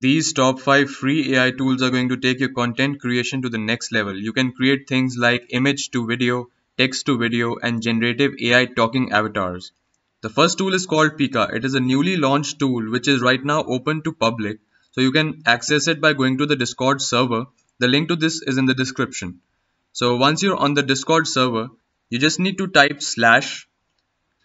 These top 5 free AI tools are going to take your content creation to the next level. You can create things like image to video, text to video, and generative AI talking avatars. The first tool is called Pika. It is a newly launched tool which is right now open to public. So you can access it by going to the Discord server. The link to this is in the description. So once you're on the Discord server, you just need to type slash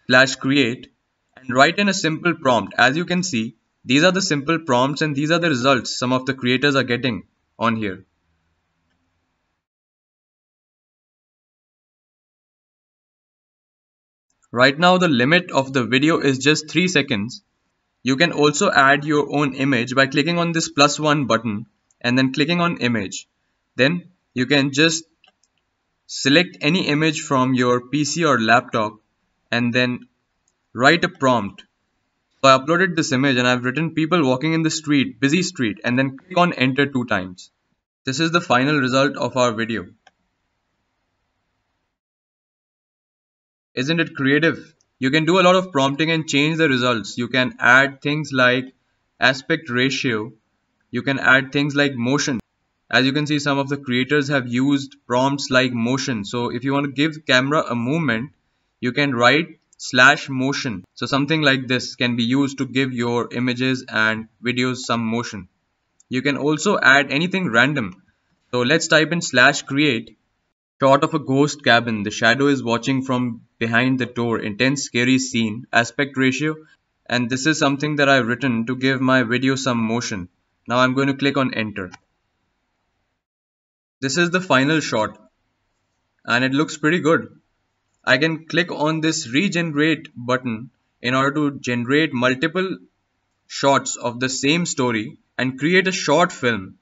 slash create and write in a simple prompt. As you can see, these are the simple prompts and these are the results some of the creators are getting on here. Right now the limit of the video is just 3 seconds. You can also add your own image by clicking on this plus one button and then clicking on image. Then you can just select any image from your PC or laptop and then write a prompt I uploaded this image and I've written people walking in the street, busy street, and then click on enter two times. This is the final result of our video. Isn't it creative? You can do a lot of prompting and change the results. You can add things like aspect ratio. You can add things like motion. As you can see, some of the creators have used prompts like motion. So if you want to give the camera a movement, you can write slash motion. So something like this can be used to give your images and videos some motion. You can also add anything random. So let's type in slash create. Shot of a ghost cabin. The shadow is watching from behind the door. Intense scary scene. Aspect ratio. And this is something that I've written to give my video some motion. Now I'm going to click on enter. This is the final shot. And it looks pretty good. I can click on this regenerate button in order to generate multiple shots of the same story and create a short film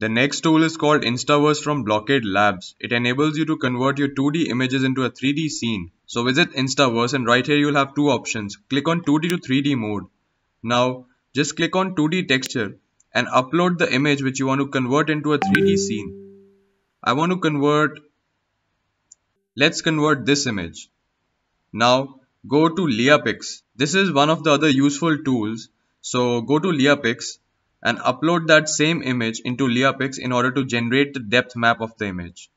The next tool is called Instaverse from Blockade Labs. It enables you to convert your 2D images into a 3D scene. So visit Instaverse and right here you'll have two options. Click on 2D to 3D mode. Now just click on 2D texture and upload the image which you want to convert into a 3D scene. I want to convert, let's convert this image. Now go to LeiaPix. This is one of the other useful tools. So go to LeiaPix and upload that same image into LeiaPix in order to generate the depth map of the image.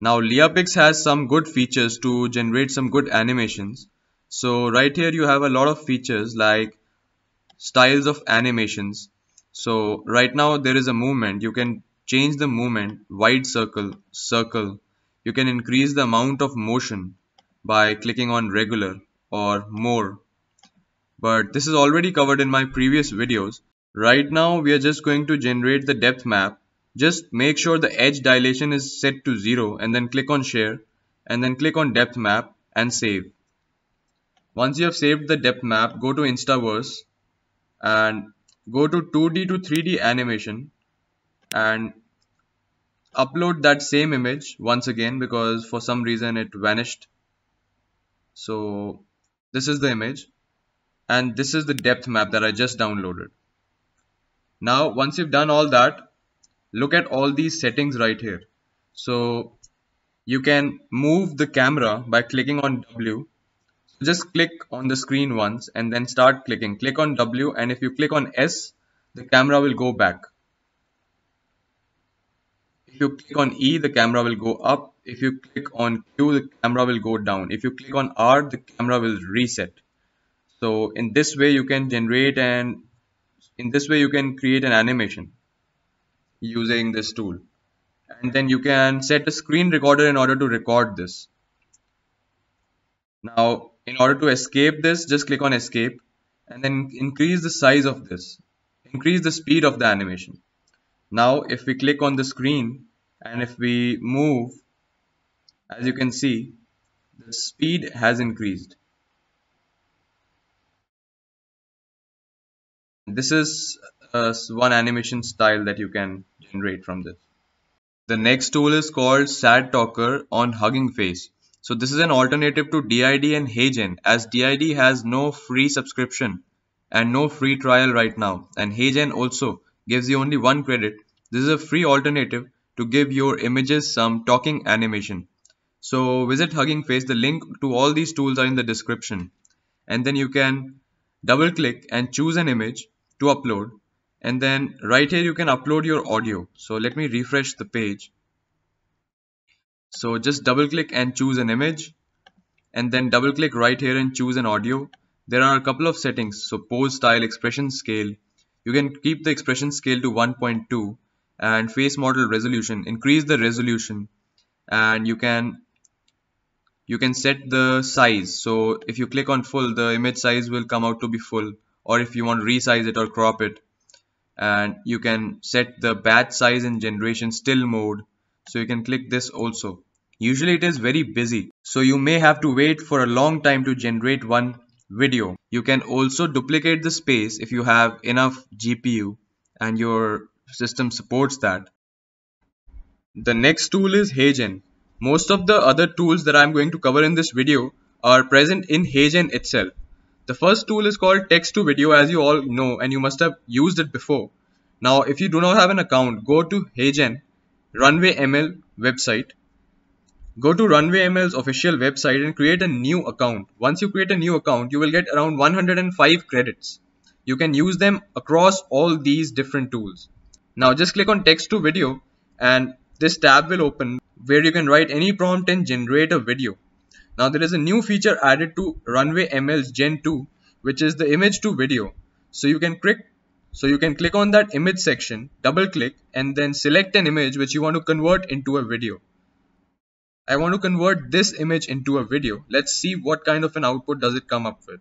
Now LeiaPix has some good features to generate some good animations. So right here you have a lot of features like styles of animations. So right now there is a movement. You can change the movement, wide circle, circle. You can increase the amount of motion by clicking on regular or more but this is already covered in my previous videos. Right now we are just going to generate the depth map. Just make sure the edge dilation is set to 0 and then click on share and then click on depth map and save. Once you have saved the depth map, go to Instaverse and go to 2D to 3D animation and upload that same image once again because for some reason it vanished. So this is the image and this is the depth map that I just downloaded. Now once you've done all that, look at all these settings right here. So you can move the camera by clicking on W. Just click on the screen once and then start clicking. Click on W and if you click on S, the camera will go back. If you click on E, the camera will go up. If you click on Q, the camera will go down. If you click on R, the camera will reset so in this way you can generate and in this way you can create an animation using this tool. And then you can set a screen recorder in order to record this. Now in order to escape this just click on escape and then increase the size of this. Increase the speed of the animation. Now if we click on the screen and if we move as you can see the speed has increased This is uh, one animation style that you can generate from this. The next tool is called Sad Talker on Hugging Face. So this is an alternative to D-ID and HeyGen as D-ID has no free subscription and no free trial right now. And HeyGen also gives you only one credit. This is a free alternative to give your images some talking animation. So visit Hugging Face. The link to all these tools are in the description. And then you can double click and choose an image to upload. And then right here you can upload your audio. So let me refresh the page. So just double click and choose an image and then double click right here and choose an audio. There are a couple of settings. So pose style, expression scale. You can keep the expression scale to 1.2 and face model resolution. Increase the resolution and you can you can set the size. So if you click on full, the image size will come out to be full or if you want to resize it or crop it and you can set the batch size in generation still mode so you can click this also Usually it is very busy, so you may have to wait for a long time to generate one video. You can also duplicate the space if you have enough GPU and your system supports that. The next tool is HeyGen. Most of the other tools that I'm going to cover in this video are present in HeyGen itself. The first tool is called text to video as you all know and you must have used it before. Now if you do not have an account, go to HeyGen Runway ML website Go to Runway ML's official website and create a new account. Once you create a new account, you will get around 105 credits. You can use them across all these different tools. Now just click on text to video and this tab will open where you can write any prompt and generate a video. Now there is a new feature added to Runway ML's Gen 2 which is the image to video. So you can click so you can click on that image section, double click and then select an image which you want to convert into a video. I want to convert this image into a video. Let's see what kind of an output does it come up with.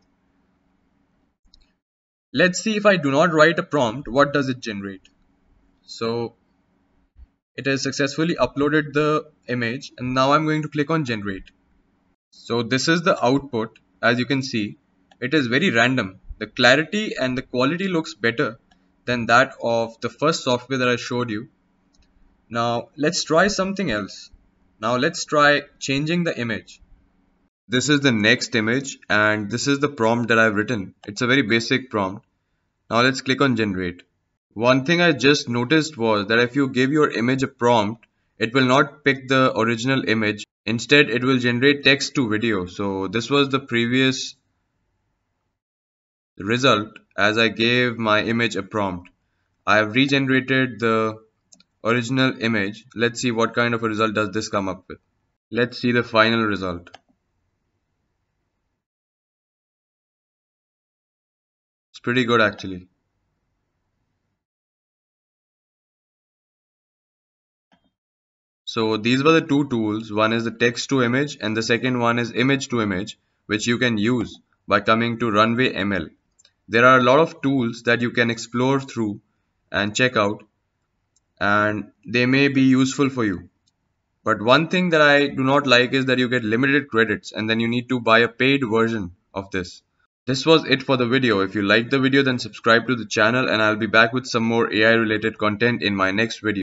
Let's see if I do not write a prompt, what does it generate? So it has successfully uploaded the image and now I'm going to click on generate. So this is the output as you can see. It is very random. The clarity and the quality looks better than that of the first software that I showed you. Now let's try something else. Now let's try changing the image. This is the next image and this is the prompt that I've written. It's a very basic prompt. Now let's click on generate. One thing I just noticed was that if you give your image a prompt, it will not pick the original image. Instead, it will generate text to video. So this was the previous result as I gave my image a prompt. I have regenerated the original image let's see what kind of a result does this come up with let's see the final result it's pretty good actually so these were the two tools one is the text to image and the second one is image to image which you can use by coming to runway ml there are a lot of tools that you can explore through and check out and they may be useful for you. But one thing that I do not like is that you get limited credits and then you need to buy a paid version of this. This was it for the video. If you liked the video then subscribe to the channel and I'll be back with some more AI related content in my next video.